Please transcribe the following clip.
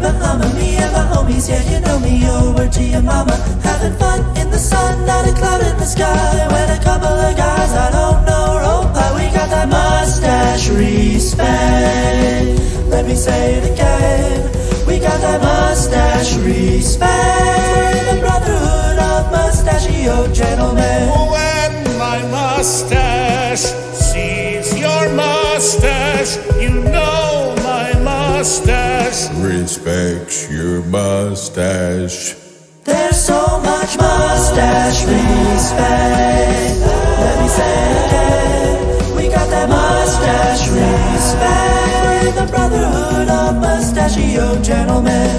me and my homies, yeah. You know me over to your mama. Having fun in the sun, not a cloud in the sky. When a couple of guys I don't know oh, roll by, we got that mustache respect. Let me say it again. We got that mustache respect. The brotherhood of mustachio gentlemen. Oh, when my mustache sees your mustache, you know my mustache. Respects your mustache. There's so much mustache respect. Let me say it again. We got that mustache respect. The brotherhood of mustachio gentlemen.